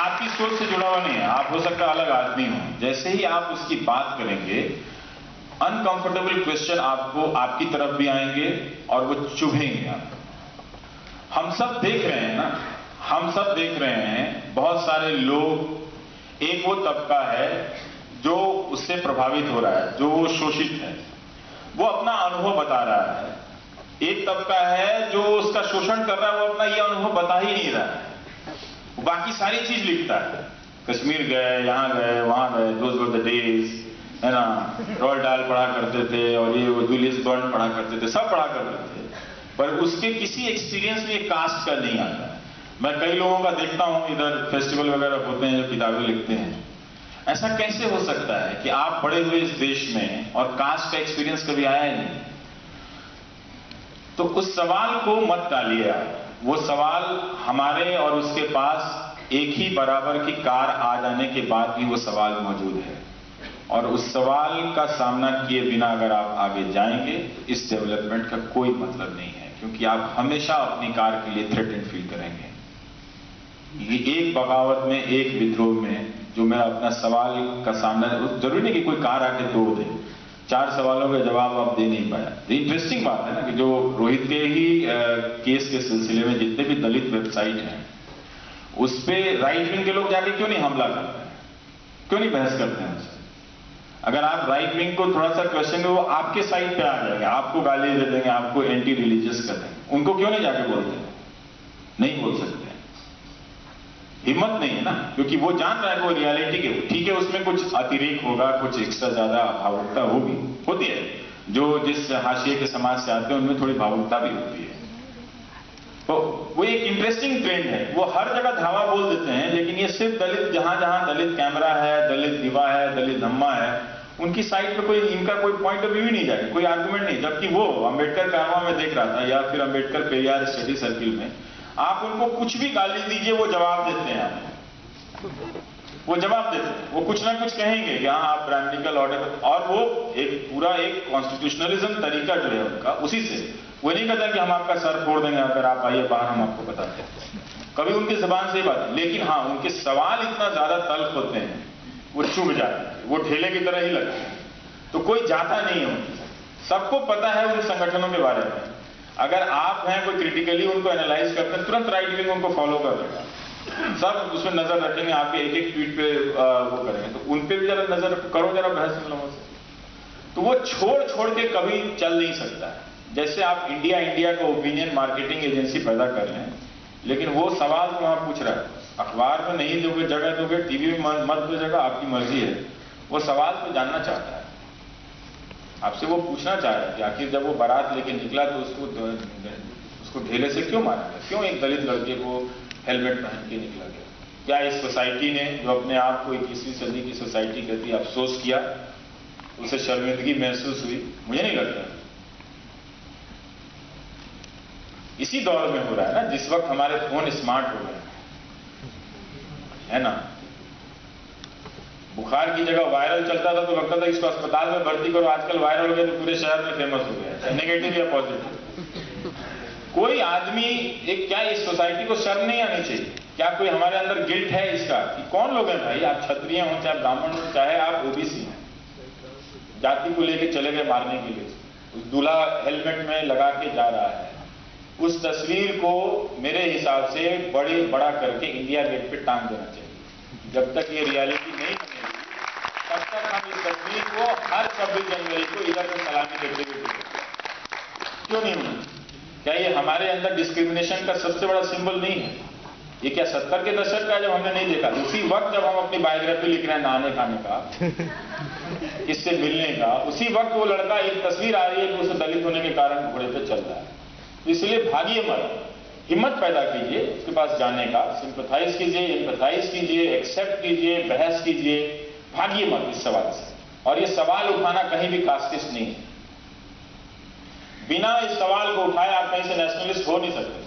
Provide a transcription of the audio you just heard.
आपकी सोच से जुड़ा हुआ नहीं है। आप हो सकता अलग आदमी हो। जैसे ही आप उसकी बात करेंगे अनकंफर्टेबल क्वेश्चन आपको आपकी तरफ़ भी आएँगे और वो चुभेंगे आप हम सब देख रहे हैं ना? हम सब देख रहे हैं, बहुत सारे लोग, एक वो तबका है जो उससे प्रभावित हो रहा है, जो वो शोषित है। वो अपना अनुभव बता रहा है। एक तबका है जो उसका शोषण कर रहा है, वो अपना ये अनुभव बता ही नहीं रहा है। बाकी सारी चीज़ लिखता है। कश्मीर गए, यहाँ गए, वहाँ गए वर द डेज़ है ना? रॉयल डाल पढ़ा करते थे और ये वो जूलियस बर्न पढ़ा करते थे, सब पढ़ा करते थे। पर उसके किसी एक्सपीरियंस में कास्ट का नहीं आता। मैं कई लोगों का देखता हूँ, इधर फेस्टिवल वगैरह होते हैं, जो किताबें लिखते हैं। ऐसा कैसे हो सकता है कि आप पढ़े हुए इस देश में और कास्ट का एक्सपीरियंस कभी आया नहीं? तो उस सवाल को मत डालिए आप। वो सवाल हमारे और उसके पास एक ही बराबर की कार आ जाने के बाद भी वो सवाल मौजूद है। और उस सवाल का सामना किए बिना अगर आप आगे जाएँगे, इस डेवलपमेंट का कोई मतलब नहीं है, क्योंकि आप हमेशा अपनी कार के लिए थ्रेटेड फील करेंगे। ये एक बगावत में, एक विद्रोह में, जो मेरा अपना सवाल का सामना, ज़रूरी नहीं कि कोई कार आके तोड़ दे चार सवालों का जवाब आप दे नहीं पाया इंटरेस्टिंग बात है ना कि जो रोहित के ही आ, केस के सिलसिले में जितने भी दलित वेबसाइट हैं उस पर राइट विंग के लोग जाके क्यों नहीं हमला करते हैं? क्यों नहीं बहस करते हैं उससे? अगर आप राइट विंग को थोड़ा सा क्वेश्चन वो आपके साइड पे आ जाएँगे आपको गाली दे देंगे आपको एंटी रिलीजियस कर देंगे उनको क्यों नहीं जाके बोलते? नहीं बोल सकते। हिम्मत नहीं है ना, क्योंकि वो जान रहा है, वो रियलिटी के, ठीक है, उसमें कुछ अतिरेक होगा, कुछ एक्स्ट्रा ज़्यादा भावुकता होगी, होती है। जो जिस हाशिए के समाज से आते हैं, उनमें थोड़ी भावुकता भी होती है। तो वो एक इंटरेस्टिंग ट्रेंड है। वो हर जगह धावा बोल देते हैं, लेकिन ये सिर्फ़ दलित जहाँ जहाँ दलित कैमरा है, दलित दिवा है, दलित धम्मा है, उनकी साइड पे कोई, इनका कोई पॉइंट ऑफ़ व्यू नहीं जाएगा कोई आर्गुमेंट नहीं। जबकि वो अंबेडकर कारवा में देख रहा था, या फिर अंबेडकर पेरियार स्टडी सर्किल में आप उनको कुछ भी गाली दीजिए, वो जवाब देते हैं आपको। वो जवाब देते हैं। वो कुछ ना कुछ कहेंगे कि हाँ आप ब्रांडिकल ऑर्डर और वो एक पूरा एक कॉन्स्टिट्यूशनलिज्म तरीका जो है उनका, उसी से। वो नहीं कहता कि हम आपका सर फोड़ देंगे, अगर आप आइए, बाहर हम आपको बताते हैं कभी उनकी जबान से ही बात लेकिन हाँ उनके सवाल इतना ज़्यादा तल्ख होते हैं, वो चुभ जाते हैं। वो ठेले की तरह ही लगते हैं। तो कोई जाता नहीं है सबको पता है उन संगठनों के बारे में। अगर आप हैं कोई क्रिटिकली उनको एनालाइज करते हैं तुरंत राइट विंग उनको फॉलो कर देगा सब उसमें नज़र रखेंगे आपके एक एक ट्वीट पे आ, वो करेंगे। तो उन पे भी जरा नज़र करो जरा बहस इन लोगों से। तो वो छोड़ छोड़ के कभी चल नहीं सकता। जैसे आप इंडिया इंडिया का ओपिनियन मार्केटिंग एजेंसी पैदा कर रहे हैं लेकिन वो सवाल तो वहाँ पूछ रहा है। अखबार में नहीं दोगे जगह दोगे टीवी में मत दो जगह आपकी मर्ज़ी है। वो सवाल तो जानना चाहता है। आपसे वो पूछना चाह रहे कि आखिर जब वो बारात लेके निकला तो उसको उसको ढेले से क्यों मारा गया? क्यों एक दलित लड़के को हेलमेट पहन के निकला गया? क्या इस सोसाइटी ने जो अपने आप को इक्कीसवीं सदी की सोसाइटी कहती अफसोस किया? उसे शर्मिंदगी महसूस हुई? मुझे नहीं लगता। इसी दौर में हो रहा है ना, जिस वक्त हमारे फ़ोन स्मार्ट हो गए है ना? बुखार की जगह वायरल चलता था तो लगता था इसको अस्पताल में भर्ती करो। आजकल वायरल हो गया तो पूरे शहर में फ़ेमस हो गया। नेगेटिव या पॉजिटिव कोई आदमी, एक क्या इस सोसाइटी को शर्म नहीं आनी चाहिए? क्या कोई हमारे अंदर गिल्ट है इसका? कि कौन लोग हैं भाई? आप क्षत्रिय हो, चाहे ब्राह्मण हो, चाहे आप ओबीसी हैं। जाति को लेके चले गए मारने के लिए। उस दूल्हा हेलमेट में लगा के जा रहा है। उस तस्वीर को मेरे हिसाब से बड़े, बड़ा करके इंडिया गेट पे टांग देना चाहिए। जब तक ये रियलिटी नहीं बनेगी हम इस तस्वीर को हर छब्बीस जनवरी को इधर से सलामी देते हुए क्यों नहीं होना? क्या ये हमारे अंदर डिस्क्रिमिनेशन का सबसे बड़ा सिंबल नहीं है? ये क्या सत्तर के दशक का जब हमने नहीं देखा उसी वक्त जब हम अपनी बायोग्राफी लिख रहे हैं नहाने खाने का इससे मिलने का उसी वक्त वो लड़का एक तस्वीर आ रही है कि उसे दलित होने के कारण घोड़े पे चल रहा है। इसलिए भागिए मत। हिम्मत पैदा कीजिए उसके पास जाने का। सिंपथाइज कीजिए एम्पथाइज कीजिए एक्सेप्ट कीजिए बहस कीजिए। भागिए मत इस सवाल से। और ये सवाल उठाना कहीं भी कास्टिस्ट नहीं है। बिना इस सवाल को उठाए आप कहीं से नेशनलिस्ट हो नहीं सकते।